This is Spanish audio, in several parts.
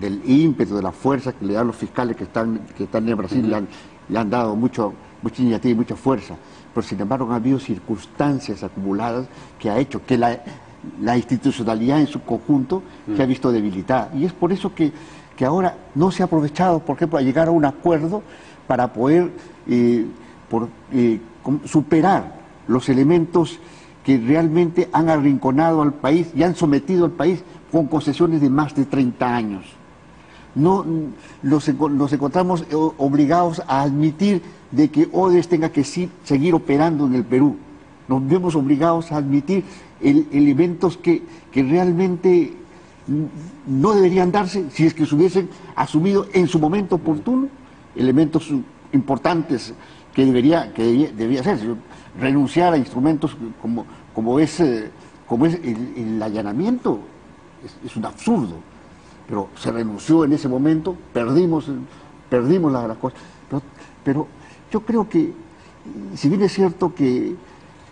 del ímpetu, de la fuerza que le dan los fiscales que están, que están en Brasil, le, han, le han dado mucho, mucha iniciativa y mucha fuerza. Pero sin embargo han habido circunstancias acumuladas que ha hecho que la, la institucionalidad en su conjunto se ha visto debilitada. Y es por eso que, que ahora no se ha aprovechado, por ejemplo, a llegar a un acuerdo para poder eh, por, eh, superar los elementos que realmente han arrinconado al país y han sometido al país con concesiones de más de 30 años. No nos, enco- nos encontramos eh, obligados a admitir de que ODS tenga que seguir operando en el Perú. Nos vemos obligados a admitir el- elementos que, que realmente no deberían darse si es que se hubiesen asumido en su momento oportuno elementos importantes que debería, que debía, debía. Renunciar a instrumentos como, como es, eh, como es el, allanamiento es un absurdo pero se renunció en ese momento, perdimos, perdimos la, la cosa. Pero, pero yo creo que, si bien es cierto que,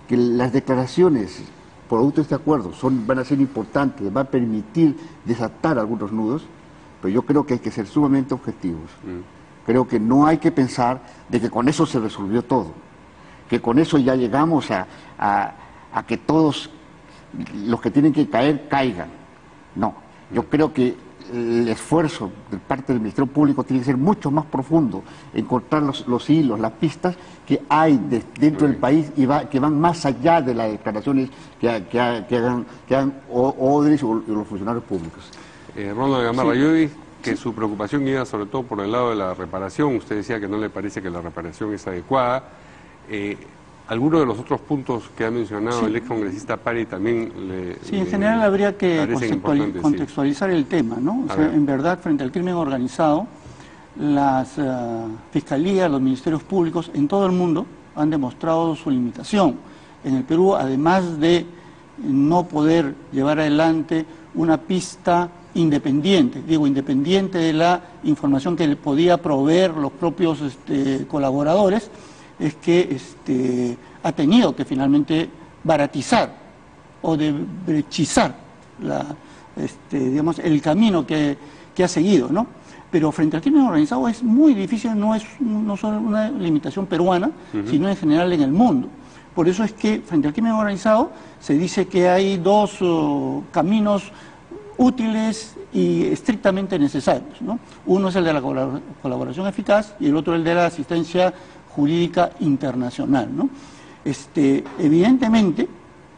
que las declaraciones producto de este acuerdo son, van a ser importantes, van a permitir desatar algunos nudos, pero yo creo que hay que ser sumamente objetivos. Creo que no hay que pensar de que con eso se resolvió todo, que con eso ya llegamos a, a- a que todos los que tienen que caer caigan. No, yo creo que el esfuerzo de parte del Ministerio Público tiene que ser mucho más profundo, encontrar los, los hilos, las pistas que hay de- dentro del país y va- que van más allá de las declaraciones que, que, ha- que hagan, que hagan o- ODRES o, los funcionarios públicos. Eh, Ronald Gamarra, yo vi que su preocupación iba sobre todo por el lado de la reparación. Usted decía que no le parece que la reparación es adecuada. Eh, ¿Alguno de los otros puntos que ha mencionado el ex congresista Pari también le Sí, en general habría que? Sí. contextualizar el tema, ¿no? O A sea, ver. en verdad, frente al crimen organizado, las eh, fiscalías, los ministerios públicos en todo el mundo han demostrado su limitación. En el Perú, además de no poder llevar adelante una pista independiente, digo, independiente de la información que le podía proveer los propios este, colaboradores, es que este, ha tenido que finalmente baratizar o de brechizar la, este, digamos, el camino que, que ha seguido, ¿no? Pero frente al crimen organizado es muy difícil, no es no solo una limitación peruana, sino en general en el mundo. Por eso es que frente al crimen organizado se dice que hay dos oh, caminos útiles y estrictamente necesarios. ¿no? Uno es el de la colabor- colaboración eficaz y el otro el de la asistencia jurídica internacional. Este, evidentemente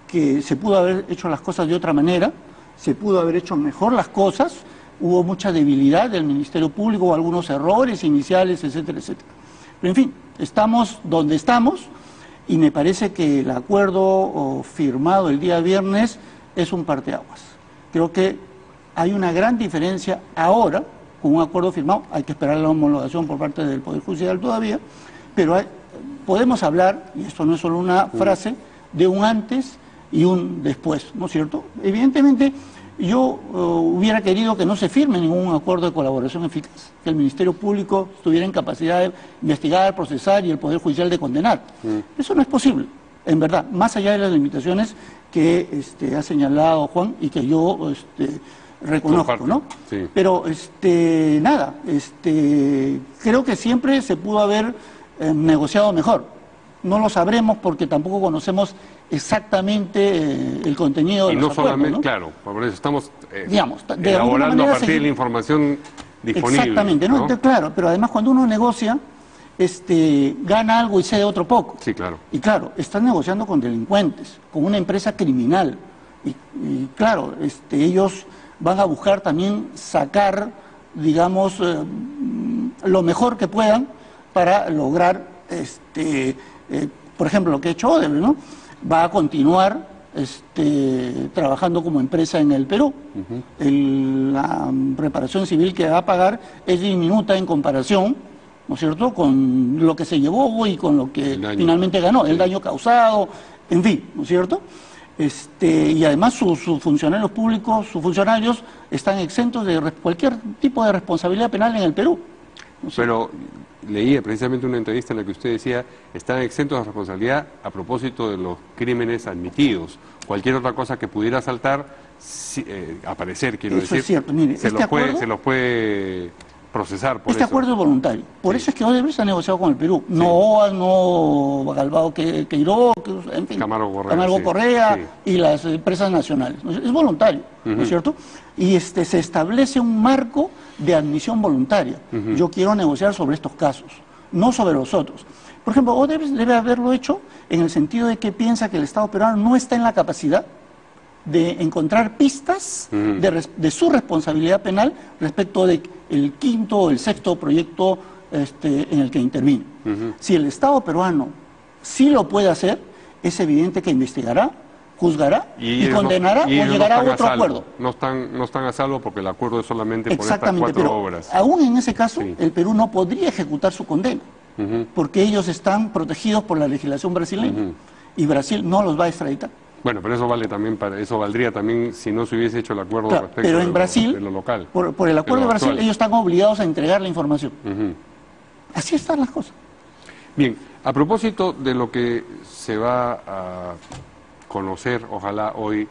que se pudo haber hecho las cosas de otra manera, se pudo haber hecho mejor las cosas, hubo mucha debilidad del Ministerio Público, algunos errores iniciales, etcétera, etcétera. Pero en fin, estamos donde estamos y me parece que el acuerdo firmado el día viernes es un parteaguas. Creo que hay una gran diferencia ahora con un acuerdo firmado, hay que esperar la homologación por parte del Poder Judicial todavía, pero hay- podemos hablar, y esto no es solo una frase, de un antes y un después, ¿no es cierto? Evidentemente, yo eh, hubiera querido que no se firme ningún acuerdo de colaboración eficaz, que el Ministerio Público estuviera en capacidad de investigar, procesar y el Poder Judicial de condenar. Eso no es posible, en verdad, más allá de las limitaciones que este, ha señalado Juan y que yo este, reconozco, ¿no? sí. Pero este, nada, este, creo que siempre se pudo haber eh, negociado mejor. No lo sabremos porque tampoco conocemos exactamente eh, el contenido de Y no los acuerdos, solamente, ¿no? claro, por eso estamos eh, Digamos, de elaborando a partir de la información disponible. Exactamente, ¿no? Entonces, claro, pero además cuando uno negocia, este, gana algo y cede otro poco. Sí, claro. Y claro, están negociando con delincuentes, con una empresa criminal. Y, y claro, este, ellos van a buscar también sacar, digamos, eh, lo mejor que puedan para lograr, este, eh, por ejemplo, lo que ha hecho Odebrecht, ¿no? Va a continuar este, trabajando como empresa en el Perú. El- la reparación civil que va a pagar es diminuta en comparación, ¿no es cierto?, con lo que se llevó y con lo que finalmente ganó, el daño causado, en fin, ¿no es cierto? Este, y además sus, funcionarios públicos, sus funcionarios están exentos de cualquier tipo de responsabilidad penal en el Perú. Pero leía precisamente una entrevista en la que usted decía están exentos de responsabilidad a propósito de los crímenes admitidos. Cualquier otra cosa que pudiera saltar eh, aparecer, quiero Eso es decir, cierto. Mire, se, este los puede, se los puede procesar por este eso. acuerdo es voluntario. Por Sí. eso es que Odebrecht ha negociado con el Perú. No OAS, no Galbao Que- Queiroz, que- en fin. Camargo Correa, Camargo sí, Correa y las empresas nacionales. Es voluntario, ¿no es cierto? Y este, se establece un marco de admisión voluntaria. Yo quiero negociar sobre estos casos, no sobre los otros. Por ejemplo, Odebrecht debe haberlo hecho en el sentido de que piensa que el Estado peruano no está en la capacidad de encontrar pistas Ujú. de, res- de su responsabilidad penal respecto del quinto o el sexto proyecto este, en el que intervino. Si el Estado peruano sí lo puede hacer, es evidente que investigará, juzgará y, no- condenará y o llegará a otro acuerdo. No están, no están a salvo porque el acuerdo es solamente por estas cuatro pero obras. aún en ese caso Sí. el Perú no podría ejecutar su condena, porque ellos están protegidos por la legislación brasileña y Brasil no los va a extraditar. Bueno, pero eso vale también para eso valdría también si no se hubiese hecho el acuerdo Claro, respecto pero de en lo- Brasil, de lo local. por, por el acuerdo de Brasil, actual. ellos están obligados a entregar la información. Así están las cosas. Bien, a propósito de lo que se va a conocer, ojalá hoy,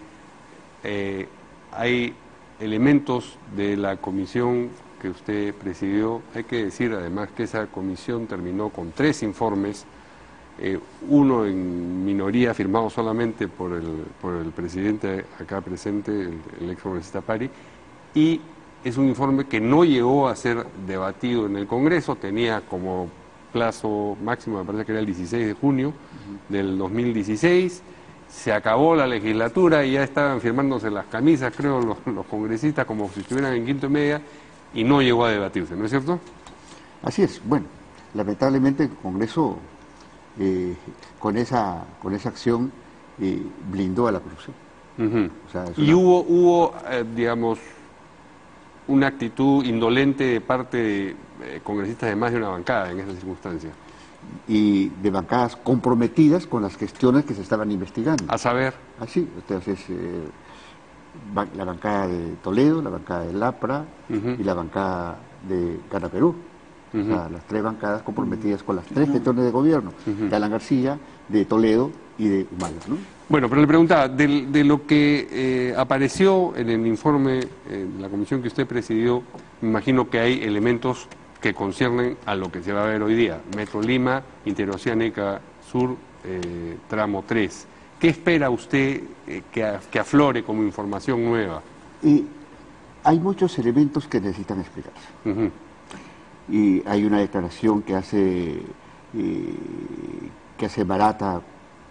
eh, hay elementos de la comisión que usted presidió. Hay que decir además que esa comisión terminó con tres informes, eh, uno en minoría firmado solamente por el, por el presidente acá presente, el, el ex congresista Pari, y es un informe que no llegó a ser debatido en el Congreso, tenía como plazo máximo, me parece que era el 16 de junio del 2016, se acabó la legislatura y ya estaban firmándose las camisas, creo, los, los congresistas como si estuvieran en quinto y media, y no llegó a debatirse, ¿no es cierto? Así es. Bueno, lamentablemente el Congreso eh, con esa con esa acción eh, blindó a la corrupción. O sea, Y una- hubo, hubo eh, digamos, una actitud indolente de parte de eh, congresistas de más de una bancada en esa circunstancia. y de bancadas comprometidas con las gestiones que se estaban investigando. A saber, Así, entonces eh, ba- la bancada de Toledo, la bancada de Lapra y la bancada de Gana Perú. Las tres bancadas comprometidas con las tres gestiones de gobierno, de Alan García, de Toledo y de Humala. ¿no? Bueno, pero le preguntaba, de, lo que eh, apareció en el informe eh, de la comisión que usted presidió, me imagino que hay elementos que conciernen a lo que se va a ver hoy día. Metro Lima, Interoceánica Sur, eh, tramo 3. ¿Qué espera usted eh, que, a- que aflore como información nueva? Y hay muchos elementos que necesitan explicarse. Ujú, y hay una declaración que hace eh, que hace barata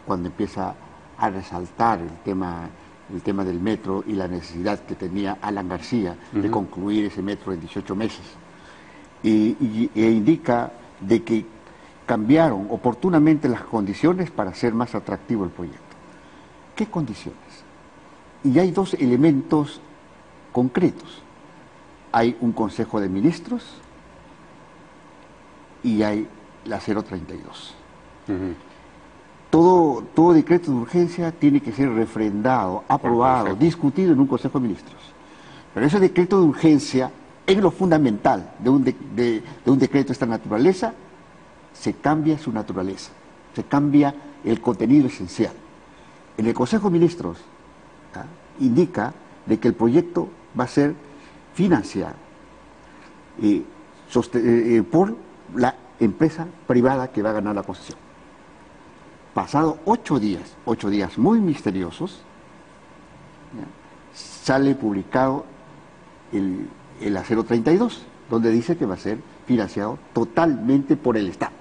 cuando empieza a resaltar el tema el tema del metro y la necesidad que tenía Alan García de concluir ese metro en 18 meses y, y- e indica de que cambiaron oportunamente las condiciones para hacer más atractivo el proyecto. ¿Qué condiciones? Y hay dos elementos concretos. Hay un Consejo de Ministros y hay la 032. ujú. Todo, todo decreto de urgencia tiene que ser refrendado, aprobado, discutido en un Consejo de Ministros. Pero ese decreto de urgencia, en lo fundamental de un, de- de- de un decreto de esta naturaleza, se cambia su naturaleza, se cambia el contenido esencial. En el Consejo de Ministros ¿ah? indica de que el proyecto va a ser financiado eh, eh, eh, por la empresa privada que va a ganar la concesión. Pasado ocho días, ocho días muy misteriosos, sale publicado el, el acero 32, donde dice que va a ser financiado totalmente por el Estado.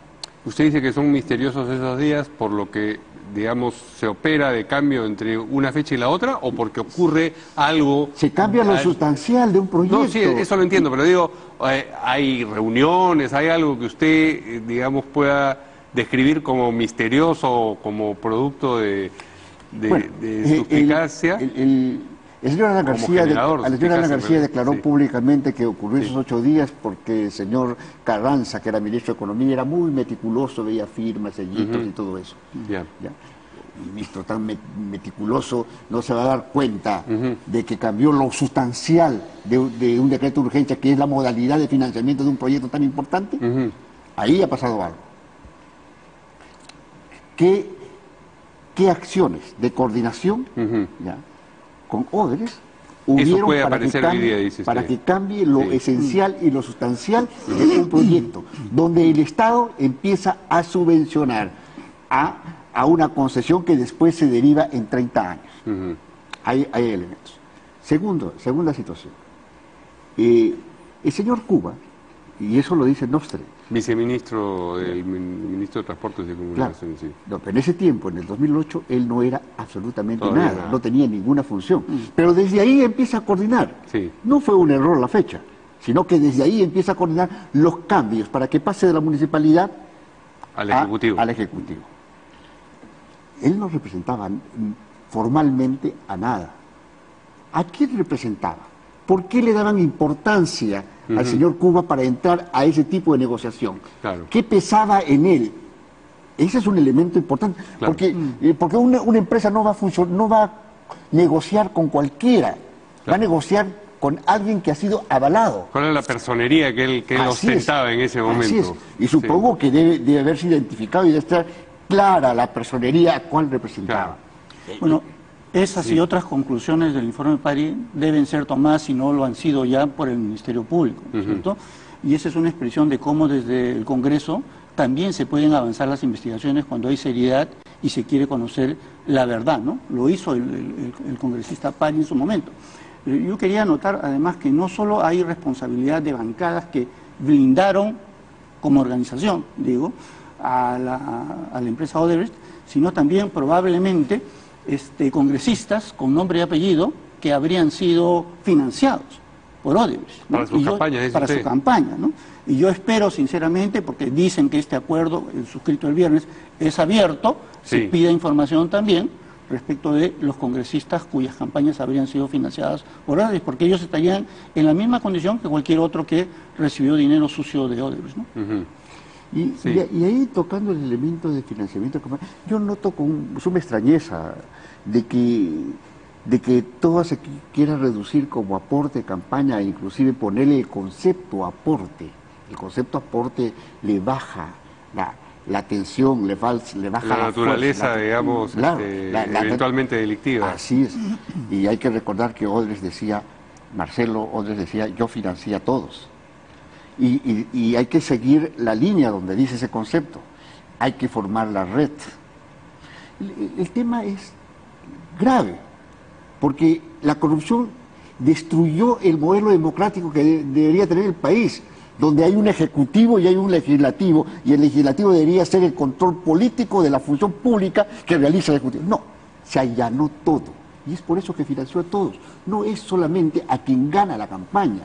Usted dice que son misteriosos esos días por lo que, digamos, se opera de cambio entre una fecha y la otra o porque ocurre algo... Se cambia lo al- sustancial de un proyecto. No, sí, eso lo entiendo, pero digo, eh, hay reuniones, hay algo que usted, eh, digamos, pueda describir como misterioso o como producto de, de, Bueno, de el- suspicacia. El, el- el señor Alan García, de- el señor Alan García declaró Sí. públicamente que ocurrió Sí. esos ocho días porque el señor Carranza, que era ministro de Economía, era muy meticuloso, veía firmas, sellitos Ujú. y todo eso. Ya. ¿ya? El ministro tan met- meticuloso no se va a dar cuenta de que cambió lo sustancial de, un- de un decreto de urgencia, que es la modalidad de financiamiento de un proyecto tan importante. Ahí ha pasado algo. ¿Qué, qué acciones de coordinación ya, con Odres hubieron puede para, que hoy cambie, día, dice para que cambie lo Sí. esencial y lo sustancial de un proyecto, donde el Estado empieza a subvencionar a, a una concesión que después se deriva en 30 años. Hay elementos. Segundo, segunda situación. Eh, el señor Cuba, y eso lo dice Nostre, Viceministro min- Ministro de Transportes y Claro. Comunicaciones, sí. No, pero en ese tiempo, en el 2008, él no era absolutamente Todavía nada, no tenía ninguna función. Pero desde ahí empieza a coordinar. Sí. No fue un error la fecha, sino que desde ahí empieza a coordinar los cambios para que pase de la municipalidad Al a- Ejecutivo. al Ejecutivo. Él no representaba mm, formalmente a nada. ¿A quién representaba? ¿Por qué le daban importancia al señor Cuba para entrar a ese tipo de negociación? Claro. ¿Qué pesaba en él? Ese es un elemento importante, Claro. porque, eh, porque una, una empresa no va, a no va a negociar con cualquiera, va a negociar con alguien que ha sido avalado. ¿Cuál es la personería que él, que él es. ostentaba en ese momento? Así es. Y supongo que debe, debe haberse identificado y debe estar clara la personería a cual representaba. Bueno, esas y otras conclusiones del informe PARI deben ser tomadas, si no lo han sido ya, por el Ministerio Público, ¿no es Ujú. ¿cierto? Y esa es una expresión de cómo desde el Congreso también se pueden avanzar las investigaciones cuando hay seriedad y se quiere conocer la verdad, ¿no? Lo hizo el, el- el congresista PARI en su momento. Eh, Yo quería anotar además que no solo hay responsabilidad de bancadas que blindaron como organización, digo, a la, a la empresa Odebrecht, sino también probablemente este, congresistas con nombre y apellido que habrían sido financiados por Odebrecht. ¿no? Para yo- usted. su campaña, ¿no? Y yo espero sinceramente, porque dicen que este acuerdo, el suscrito el viernes, es abierto, Sí. se pida información también respecto de los congresistas cuyas campañas habrían sido financiadas por Odebrecht, porque ellos estarían en la misma condición que cualquier otro que recibió dinero sucio de Odebrecht, ¿no? Y, Sí. y- y ahí tocando el elemento de financiamiento, yo noto con suma extrañeza de que, de que todo se qui- quiera reducir como aporte, campaña, inclusive ponerle el concepto aporte. El concepto aporte le baja la, la tensión, le, fal- le baja La la, naturaleza, fuerza, la- digamos, Claro, este, la- eventualmente delictiva. Así es. Y hay que recordar que Odres decía, Marcelo Odres decía, yo financié a todos. Y, y- y hay que seguir la línea donde dice ese concepto. Hay que formar la red. El, tema es grave, porque la corrupción destruyó el modelo democrático que de- debería tener el país, donde hay un ejecutivo y hay un legislativo, y el legislativo debería ser el control político de la función pública que realiza el ejecutivo. No, se allanó todo. Y es por eso que financió a todos. No es solamente a quien gana la campaña,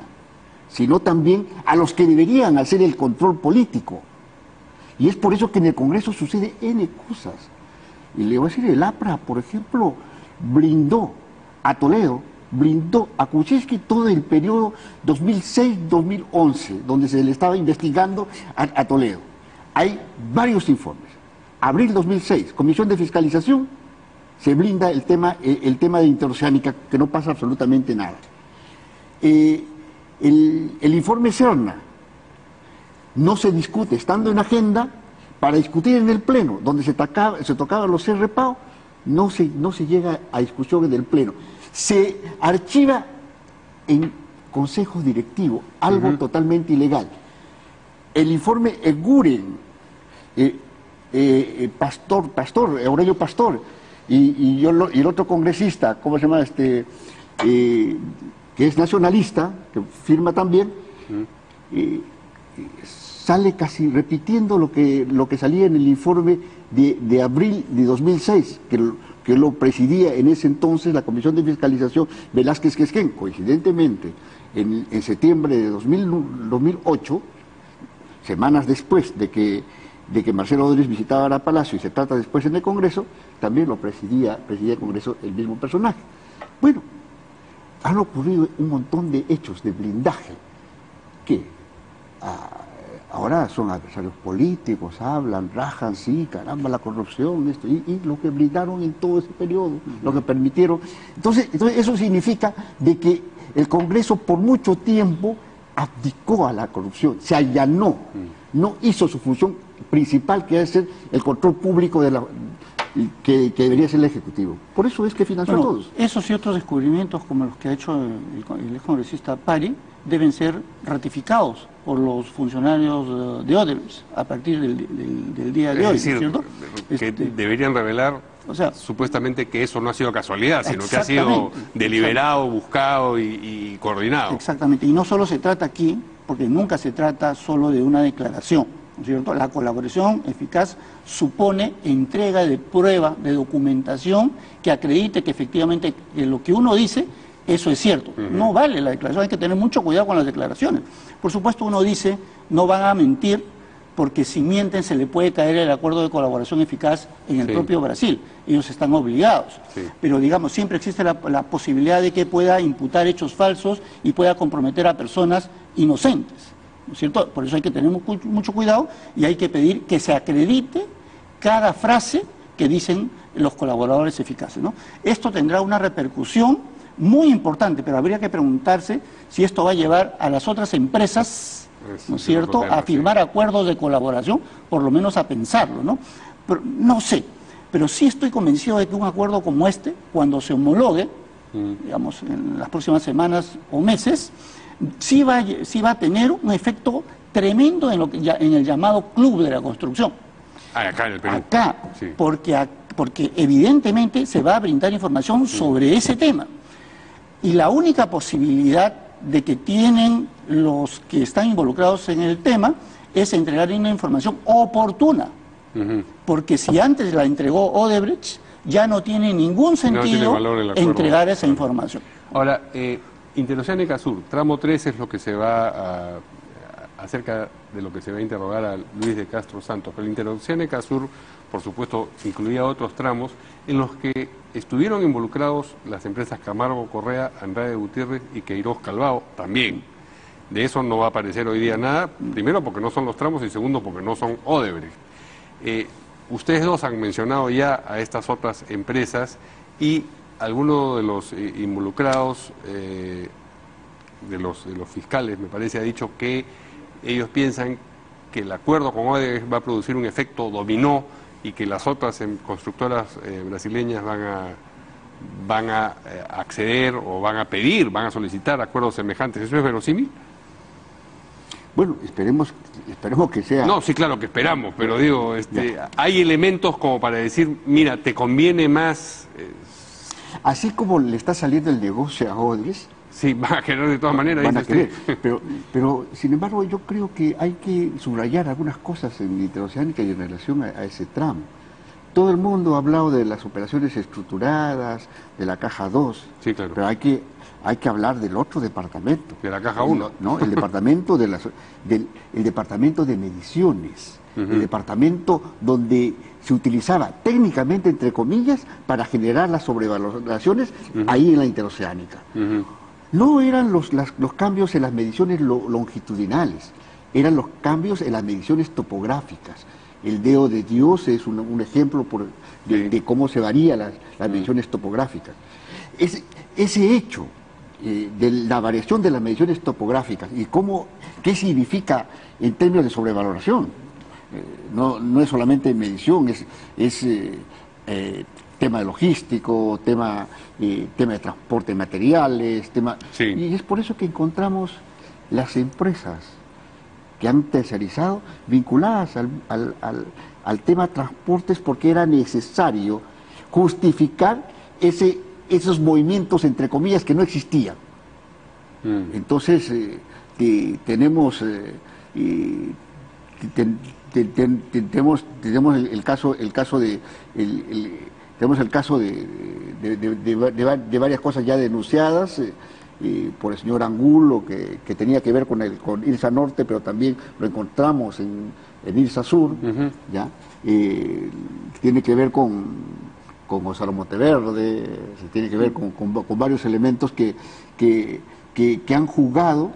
sino también a los que deberían hacer el control político. Y es por eso que en el Congreso sucede N cosas. Y le voy a decir, el APRA, por ejemplo, brindó a Toledo, brindó a Kuczynski todo el periodo 2006-2011, donde se le estaba investigando a, Toledo. Hay varios informes. Abril 2006, Comisión de Fiscalización, se blinda el tema, el tema de interoceánica, que no pasa absolutamente nada. Eh, el, el informe Serna, no se discute, estando en agenda, para discutir en el Pleno, donde se, tocaba, se tocaban los CRPAO, no se, no se llega a discusión en el Pleno. Se archiva en Consejo Directivo, algo totalmente ilegal. El informe Eguren, eh, eh, eh, Pastor, Pastor, Aurelio Pastor, y, y yo lo- y el otro congresista, ¿cómo se llama? Este, eh, que es nacionalista, que firma también, eh, sale casi repitiendo lo que, lo que salía en el informe de, de abril de 2006, que, lo- que lo presidía en ese entonces la Comisión de Fiscalización Velázquez Quesquén. Coincidentemente, en, en septiembre de 2000 2008, semanas después de que, de que Marcelo Odres visitaba la Palacio y se trata después en el Congreso, también lo presidía, presidía el Congreso el mismo personaje. Bueno, han ocurrido un montón de hechos de blindaje que ah, ahora son adversarios políticos, hablan, rajan, sí, caramba, la corrupción, esto, y, y lo que blindaron en todo ese periodo, lo que permitieron. Entonces, entonces, eso significa de que el Congreso por mucho tiempo abdicó a la corrupción, se allanó, no hizo su función principal, que es el control público de la, que, debería ser el Ejecutivo. Por eso es que financió a todos. Esos y otros descubrimientos, como los que ha hecho el, ex congresista Pari, deben ser ratificados por los funcionarios de Odebrecht a partir del, día de hoy. Es decir, que este, deberían revelar o sea, supuestamente que eso no ha sido casualidad, sino que ha sido deliberado, buscado y, coordinado. Exactamente, y no solo se trata aquí, porque nunca se trata solo de una declaración, ¿no es cierto? La colaboración eficaz supone entrega de prueba, de documentación que acredite que efectivamente lo que uno dice eso es cierto. No vale la declaración, hay que tener mucho cuidado con las declaraciones. Por supuesto, uno dice, no van a mentir, porque si mienten se le puede caer el acuerdo de colaboración eficaz en el propio Brasil. Ellos están obligados. Pero digamos, siempre existe la, posibilidad de que pueda imputar hechos falsos y pueda comprometer a personas inocentes. ¿No es cierto? Por eso hay que tener mucho cuidado y hay que pedir que se acredite cada frase que dicen los colaboradores eficaces. ¿no? Esto tendrá una repercusión muy importante, pero habría que preguntarse si esto va a llevar a las otras empresas ¿no es cierto?, a firmar acuerdos de colaboración, por lo menos a pensarlo, ¿no? Pero, no sé, pero sí estoy convencido de que un acuerdo como este, cuando se homologue, mm. digamos, en las próximas semanas o meses, sí va, sí va a tener un efecto tremendo en, lo que, en el llamado club de la construcción. Ah, acá en el Perú. Acá, porque, porque evidentemente se va a brindar información sobre ese tema. Y la única posibilidad de que tienen los que están involucrados en el tema es entregar una información oportuna. Porque si antes la entregó Odebrecht, ya no tiene ningún sentido entregar esa información. Ahora, eh, Interoceánica Sur, tramo 3 es lo que se va a, acerca de lo que se va a interrogar a Luis de Castro Santos, pero Interoceánica Sur, por supuesto, incluía otros tramos en los que estuvieron involucrados las empresas Camargo Correa, Andrade Gutiérrez y Queiroz Calvao también. De eso no va a aparecer hoy día nada, primero porque no son los tramos y segundo porque no son Odebrecht. Eh, ustedes dos han mencionado ya a estas otras empresas y alguno de los eh, involucrados, eh, de, los, de los fiscales, me parece, ha dicho que ellos piensan que el acuerdo con Odebrecht va a producir un efecto dominó y que las otras em, constructoras brasileñas van a van a acceder o van a pedir, van a solicitar acuerdos semejantes. ¿Eso es verosímil? Bueno, esperemos, esperemos que sea. No, sí, claro que esperamos, pero digo, este, hay elementos como para decir, mira, te conviene más. Eh, Así como le está saliendo el negocio a Odres. Sí, va a querer de todas maneras. Van a querer, pero, pero sin embargo yo creo que hay que subrayar algunas cosas en interoceánica y en relación a, a ese tramo. Todo el mundo ha hablado de las operaciones estructuradas, de la caja 2, sí, claro. pero hay que hay que hablar del otro departamento. De la caja 1. ¿no? El departamento de las, del el departamento de mediciones, el departamento donde se utilizaba técnicamente, entre comillas, para generar las sobrevaloraciones ahí en la interoceánica. No eran los, los cambios en las mediciones longitudinales, eran los cambios en las mediciones topográficas. El dedo de Dios es un, ejemplo por, de, cómo se varían las, mediciones topográficas. ese hecho eh, de la variación de las mediciones topográficas y cómo, qué significa en términos de sobrevaloración. Eh, no, no, es solamente medición, es, es eh, tema de logístico, tema, tema de transporte de materiales, tema... Y es por eso que encontramos las empresas que han tercerizado vinculadas al, al, al, al tema transportes porque era necesario justificar ese esos movimientos, entre comillas, que no existían. Mm. Entonces, eh, tenemos, eh, tenemos, tenemos el, caso, el caso de... tenemos el caso de, de, varias cosas ya denunciadas eh, por el señor Angulo, que, que, tenía que ver con, el, con Irsa Norte, pero también lo encontramos en, en Irsa Sur, ¿ya? tiene que ver con, con Gonzalo Monteverde, se tiene que ver con, varios elementos que, que, han jugado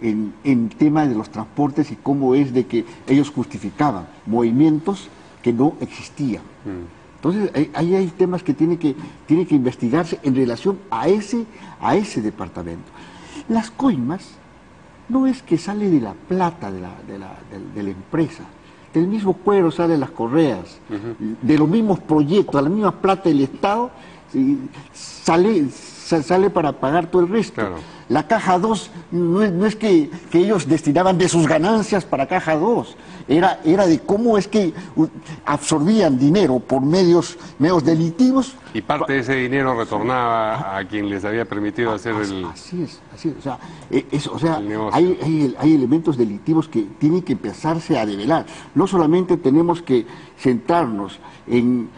en, en tema de los transportes y cómo es de que ellos justificaban movimientos que no existían. Mm. Entonces, ahí hay, temas que tienen que, tiene que investigarse en relación a ese, a ese departamento. Las coimas no es que sale de la plata de la, de la, de la empresa, del mismo cuero salen las correas, de los mismos proyectos, a la misma plata del Estado, sale, sale para pagar todo el resto. La caja 2 no es, que, ellos destinaban de sus ganancias para caja 2, era, era de cómo es que absorbían dinero por medios, medios delictivos. Y parte de ese dinero retornaba a quien les había permitido hacer el... Así es, así es. O sea, e, o sea hay, hay, hay elementos delictivos que tienen que empezarse a develar. No solamente tenemos que centrarnos en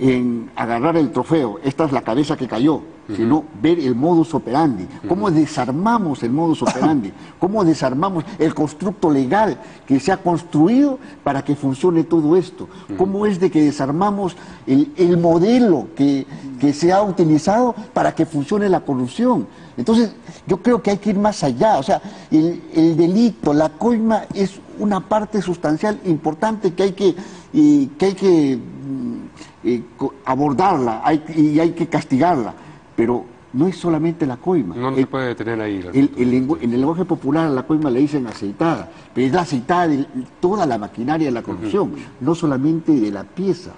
en agarrar el trofeo, esta es la cabeza que cayó, sino ver el modus operandi, cómo desarmamos el modus operandi, cómo desarmamos el constructo legal que se ha construido para que funcione todo esto, cómo es de que desarmamos el, modelo que, se ha utilizado para que funcione la corrupción. Entonces, yo creo que hay que ir más allá, o sea, el, el delito, la coima es una parte sustancial importante que hay que, y, que, hay que eh, abordarla y hay que castigarla, pero no es solamente la coima. No, se puede detener ahí. en el lenguaje popular a la coima le dicen aceitada, pero es la aceitada de toda la maquinaria de la corrupción, no solamente de la pieza.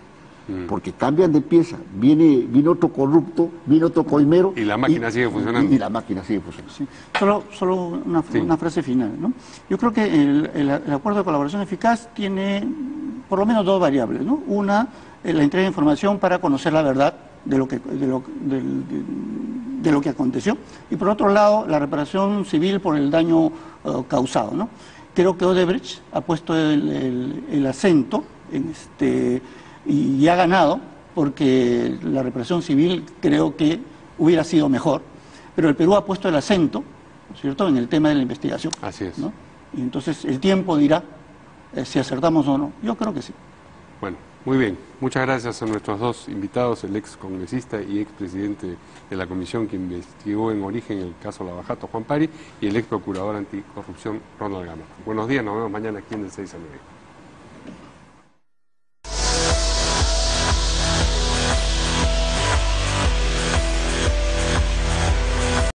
Mm. Porque cambian de pieza, viene, viene otro corrupto, viene otro coimero. Y la máquina sigue funcionando. Y, la máquina sigue funcionando. Solo, solo una, frase final. ¿no? Yo creo que el, el, acuerdo de colaboración eficaz tiene por lo menos dos variables. ¿no? Una, eh, la entrega de información para conocer la verdad de lo que, de lo, de, lo que aconteció. Y por otro lado, la reparación civil por el daño eh, causado. ¿no? Creo que Odebrecht ha puesto el, el, acento en este, y, ha ganado, porque la reparación civil creo que hubiera sido mejor, pero el Perú ha puesto el acento, ¿cierto?, en el tema de la investigación. Así es. Y entonces el tiempo dirá eh, si acertamos o no. Yo creo que sí. Bueno. Muy bien, muchas gracias a nuestros dos invitados, el ex congresista y ex presidente de la comisión que investigó en origen el caso Lavajato, Juan Pari, y el ex procurador anticorrupción, Ronald Gama. Buenos días, nos vemos mañana aquí en el 6 a 9.